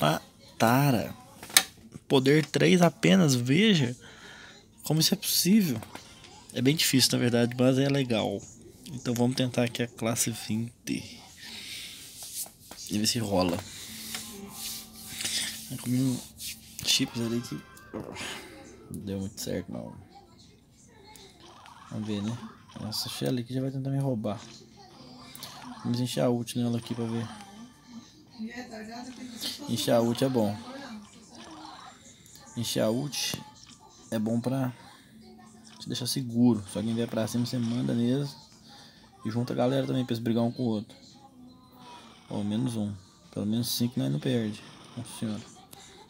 a Tara. Poder 3 apenas, veja como isso é possível. É bem difícil, na verdade, mas é legal. Então vamos tentar aqui a classe 20. E ver se rola. Eu comi um chips ali que não deu muito certo não. Vamos ver, né? Essa Shelly aqui já vai tentar me roubar. Vamos encher a ult nela aqui pra ver. Ult é bom. Ult é bom pra te deixar seguro. Se alguém vier pra cima, você manda neles. E junta a galera também pra eles brigar um com o outro. Ou menos um. Pelo menos cinco nós não perde. Nossa senhora.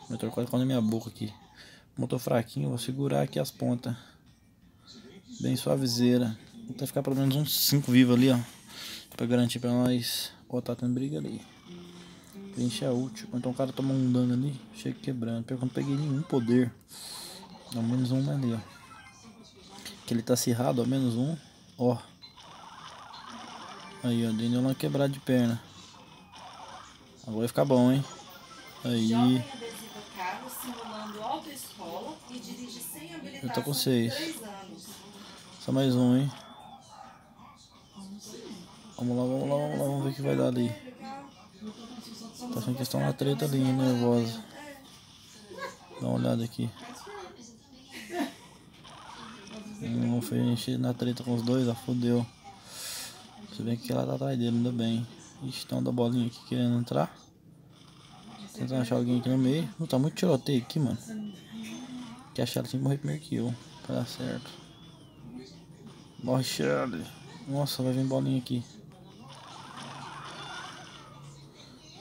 O motor quase na minha boca aqui. Motor fraquinho, vou segurar aqui as pontas. Bem suavizeira. Vou até ficar pelo menos uns 5 vivos ali, ó. Pra garantir pra nós. Ó, tá tendo briga ali. Preencher a útil. Então o cara toma um dano ali. Chega quebrando. Pior que eu não peguei nenhum poder. Ao menos um ali, ó. Que ele tá acirrado, ao menos um. Ó. Aí, ó. Deu uma quebrada de perna. Agora vai ficar bom, hein? Aí. Eu tô com seis. Só mais um, hein? Vamos lá, vamos lá, vamos lá, vamos ver o que vai dar ali. Tá achando que estão na treta ali, nervosa. Dá uma olhada aqui. Não foi encher na treta com os dois, ah, fodeu. Você vê que ela tá atrás dele, ainda bem. Ixi, tem uma bolinha aqui querendo entrar. Tentando achar alguém aqui no meio. Não tá muito tiroteio aqui, mano. Que achar ela tinha que morrer primeiro que eu. Pra dar certo. Morre, Shirley. Nossa, vai vir bolinha aqui.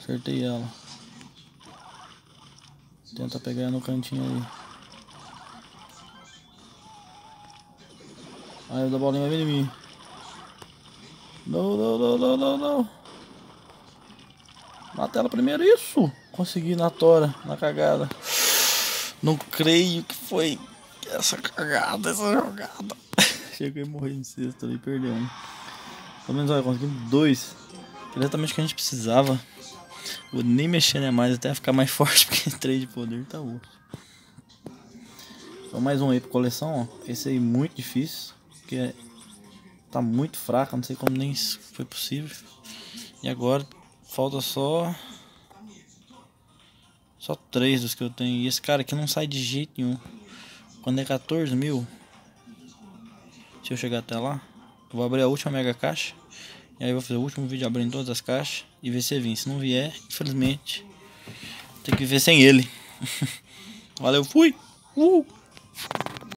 Acertei ela. Tenta pegar no cantinho aí. Aí o da bolinha vir em mim. Não, não, não, não, não, não. Mata ela primeiro, isso. Consegui na tora, na cagada. Não creio que foi essa cagada, essa jogada. Cheguei a morrer em sexto ali, perdeu um. Pelo menos, olha, conseguimos dois. Exatamente o que a gente precisava. Vou nem mexer né, mais até ficar mais forte, porque 3 de poder tá osso. Só mais um aí pra coleção, ó. Esse aí muito difícil, porque tá muito fraco, não sei como nem foi possível. E agora falta só só três dos que eu tenho. E esse cara aqui não sai de jeito nenhum. Quando é 14 mil, se eu chegar até lá, vou abrir a última mega caixa. E aí eu vou fazer o último vídeo abrindo todas as caixas e ver se vir. Se não vier, infelizmente, tem que ver sem ele. Valeu, fui! Uh!